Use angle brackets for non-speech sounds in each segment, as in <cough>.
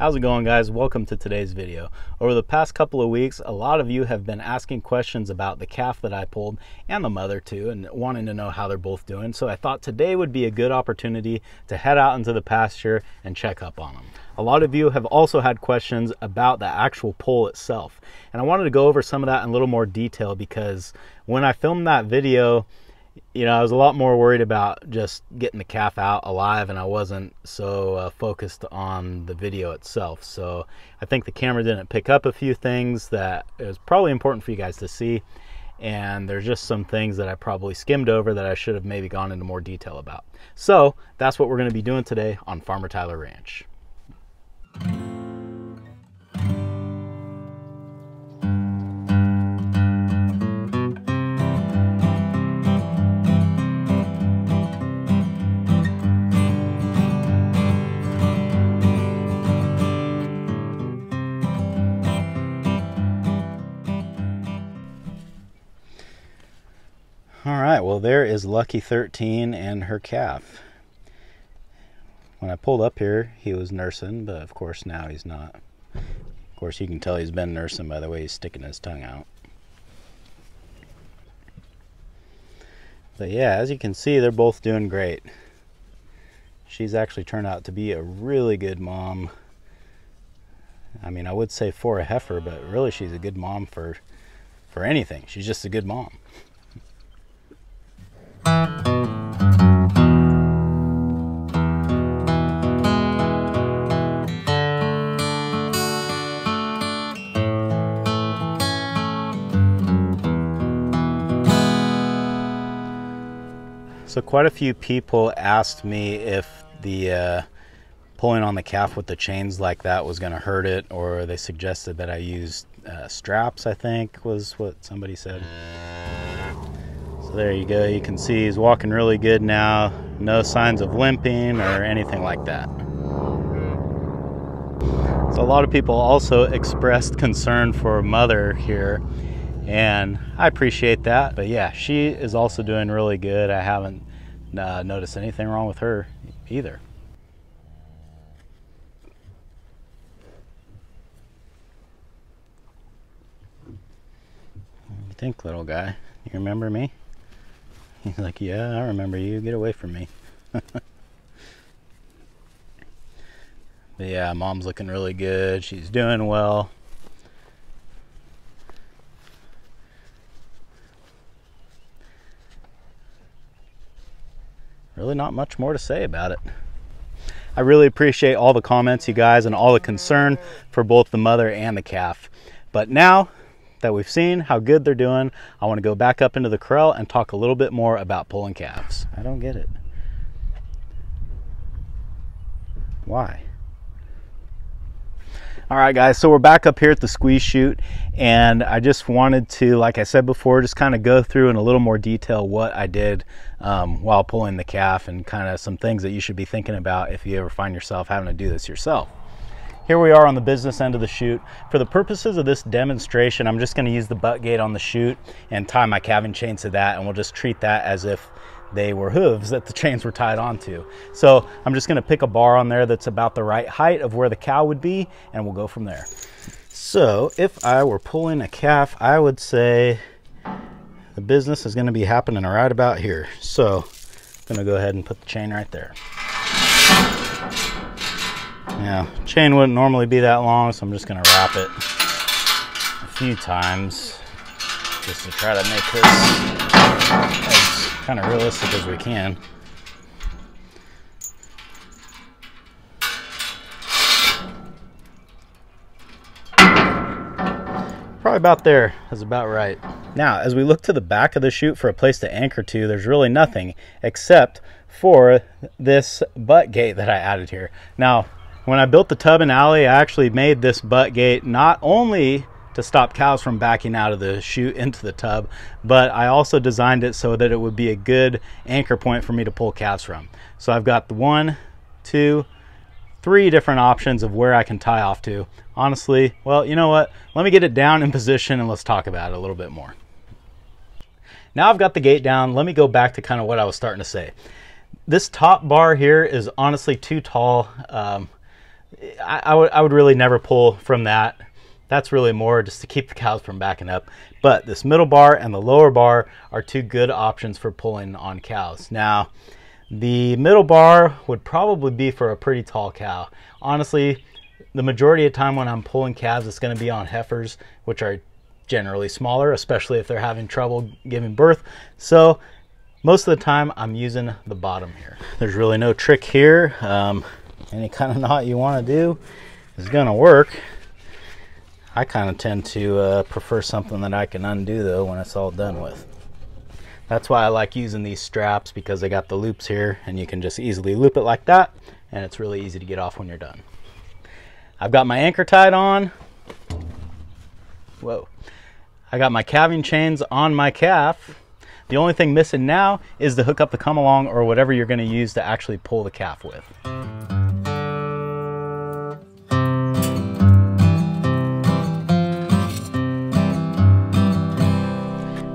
How's it going guys? Welcome to today's video. Over the past couple of weeks, a lot of you have been asking questions about the calf that I pulled and the mother too and wanting to know how they're both doing. So I thought today would be a good opportunity to head out into the pasture and check up on them. A lot of you have also had questions about the actual pull itself. And I wanted to go over some of that in a little more detail because when I filmed that video, you know, I was a lot more worried about just getting the calf out alive, and I wasn't so uh, focused on the video itself. So I think the camera didn't pick up a few things that it was probably important for you guys to see. And there's just some things that I probably skimmed over that I should have maybe gone into more detail about. So that's what we're going to be doing today on Farmer Tyler Ranch. All right, well, there is Lucky 13 and her calf. When I pulled up here, he was nursing, but of course now he's not. Of course, you can tell he's been nursing by the way he's sticking his tongue out. But yeah, as you can see, they're both doing great. She's actually turned out to be a really good mom. I mean, I would say for a heifer, but really she's a good mom for for anything. She's just a good mom. So quite a few people asked me if the uh, pulling on the calf with the chains like that was going to hurt it, or they suggested that I use uh, straps. I think was what somebody said. So there you go. You can see he's walking really good now. No signs of limping or anything like that. So a lot of people also expressed concern for mother here and I appreciate that. But yeah, she is also doing really good. I haven't uh, noticed anything wrong with her either. What do you think, little guy? You remember me? <laughs> He's like, yeah, I remember you. Get away from me. <laughs> but yeah, mom's looking really good. She's doing well. really not much more to say about it. I really appreciate all the comments, you guys, and all the concern for both the mother and the calf. But now that we've seen how good they're doing, I want to go back up into the corral and talk a little bit more about pulling calves. I don't get it. Why? All right, guys, so we're back up here at the squeeze chute, and I just wanted to, like I said before, just kind of go through in a little more detail what I did um, while pulling the calf and kind of some things that you should be thinking about if you ever find yourself having to do this yourself. Here we are on the business end of the chute. For the purposes of this demonstration, I'm just gonna use the butt gate on the chute and tie my calving chain to that, and we'll just treat that as if they were hooves that the chains were tied onto. So I'm just gonna pick a bar on there that's about the right height of where the cow would be, and we'll go from there. So if I were pulling a calf, I would say the business is gonna be happening right about here. So I'm gonna go ahead and put the chain right there. Now, chain wouldn't normally be that long, so I'm just gonna wrap it a few times just to try to make this as kind of realistic as we can. Probably about there is about right. Now, as we look to the back of the chute for a place to anchor to, there's really nothing except for this butt gate that I added here. Now, when I built the tub and alley, I actually made this butt gate not only to stop cows from backing out of the chute into the tub, but I also designed it so that it would be a good anchor point for me to pull calves from. So I've got the one, two, three different options of where I can tie off to. Honestly, well, you know what? Let me get it down in position and let's talk about it a little bit more. Now I've got the gate down, let me go back to kind of what I was starting to say. This top bar here is honestly too tall. Um, I, I, would, I would really never pull from that. That's really more just to keep the cows from backing up. But this middle bar and the lower bar are two good options for pulling on cows. Now, the middle bar would probably be for a pretty tall cow. Honestly, the majority of time when I'm pulling calves, it's going to be on heifers, which are generally smaller, especially if they're having trouble giving birth. So most of the time I'm using the bottom here. There's really no trick here. Um, any kind of knot you want to do is going to work. I kind of tend to uh, prefer something that I can undo though when it's all done with. That's why I like using these straps because they got the loops here and you can just easily loop it like that and it's really easy to get off when you're done. I've got my anchor tied on. Whoa. I got my calving chains on my calf. The only thing missing now is to hook up the come along or whatever you're gonna use to actually pull the calf with.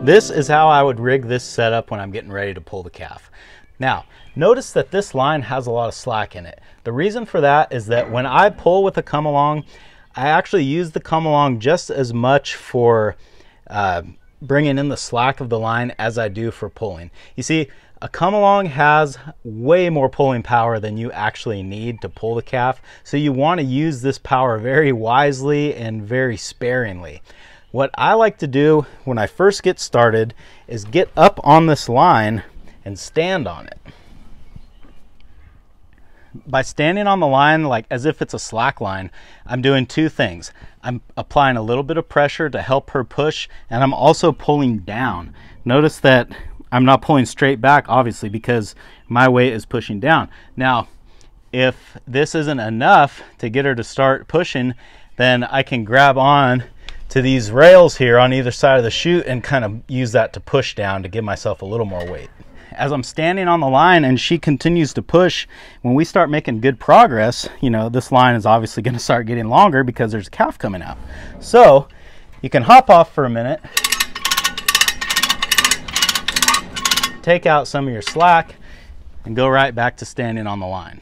This is how I would rig this setup when I'm getting ready to pull the calf. Now, notice that this line has a lot of slack in it. The reason for that is that when I pull with a come along, I actually use the come along just as much for uh, bringing in the slack of the line as I do for pulling. You see, a come along has way more pulling power than you actually need to pull the calf. So you want to use this power very wisely and very sparingly. What I like to do when I first get started is get up on this line and stand on it. By standing on the line like as if it's a slack line, I'm doing two things. I'm applying a little bit of pressure to help her push and I'm also pulling down. Notice that I'm not pulling straight back obviously because my weight is pushing down. Now, if this isn't enough to get her to start pushing, then I can grab on to these rails here on either side of the chute and kind of use that to push down to give myself a little more weight. As I'm standing on the line and she continues to push, when we start making good progress, you know, this line is obviously <laughs> going to start getting longer because there's a calf coming out. So you can hop off for a minute, take out some of your slack, and go right back to standing on the line.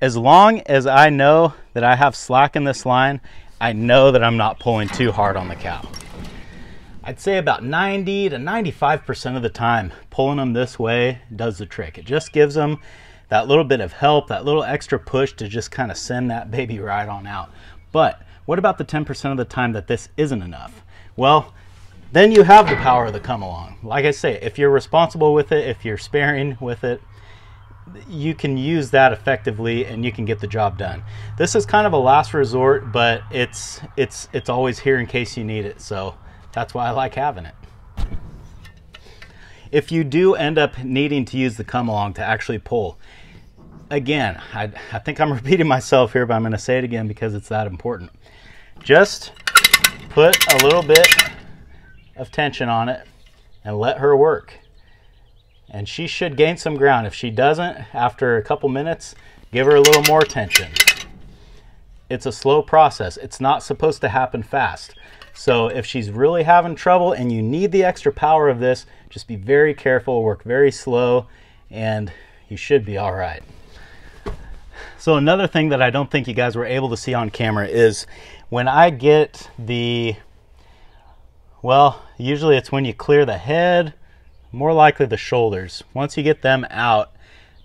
As long as I know that I have slack in this line I know that I'm not pulling too hard on the cow. I'd say about 90 to 95% of the time, pulling them this way does the trick. It just gives them that little bit of help, that little extra push to just kind of send that <laughs> baby right on out. But what about the 10% of the time that this isn't enough? Well, then you have the power of the come along. Like I say, if you're responsible with it, if you're sparing with it, you can use that effectively and you can get the job done. This is kind of a last resort, but it's it's it's always here in case you need it. So that's why I like having it. If you do end up needing to use the come along to actually pull, again, I, I think I'm <laughs> repeating myself here, but I'm going to say it again because it's that important. Just put a little bit of tension on it and let her work and she should gain some ground. If she doesn't, after a couple minutes, give her a little more tension. It's a slow process. It's not supposed to happen fast. So if she's really having trouble and you need the extra power of this, just be very careful, work very slow, and you should be all right. So another thing that I don't think you guys were able to see on camera is when I get the, well, usually it's when you clear the head more likely the shoulders. Once you get them out,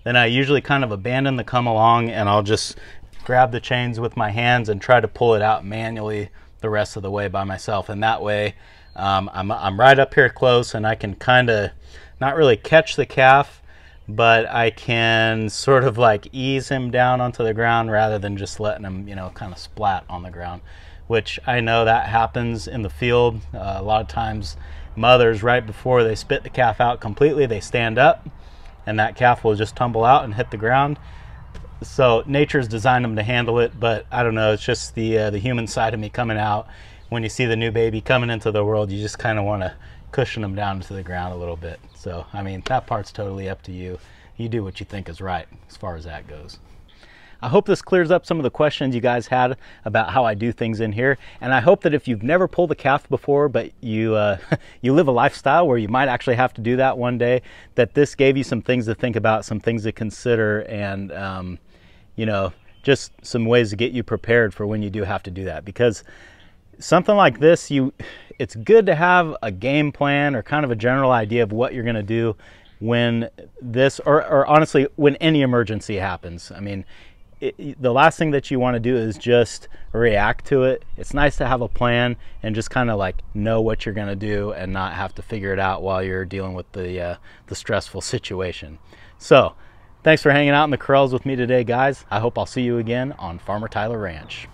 then I usually kind of abandon the come along and I'll just grab the chains with my hands and try to pull it out manually the rest of the way by myself. And that way um, I'm, I'm right up here close and I can kind of not really catch the calf, but I can sort of like ease him down onto the ground rather than just letting him, you know, kind of splat on the ground, which I know that happens in the field. Uh, a lot of times mothers right before they spit the calf out completely they stand up and that calf will just tumble out and hit the ground. So nature's designed them to handle it but i don't know it's just the uh, the human side of me coming out. When you see the new baby coming into the world you just kind of want to cushion them down to the ground a little bit. So i mean that part's totally up to you. You do what you think is right as far as that goes I hope this clears up some of the questions you guys had about how I do things in here. And I hope that if you've never pulled a calf before, but you, uh, <laughs> you live a lifestyle where you might actually have to do that one day, that this gave you some things to think about, some things to consider, and, um, you know, just some ways to get you prepared for when you do have to do that because something like this you <sighs> it's good to have a game plan or kind of a general idea of what you're going to do when this or, or honestly when any emergency happens i mean it, the last thing that you want to do is just react to it. It's nice to have a plan and just kind of like know what you're going to do and not have to figure it out while you're dealing with the uh, the stressful situation. So, thanks for hanging out in the corrals with me today, guys. I hope I'll see you again on Farmer Tyler Ranch.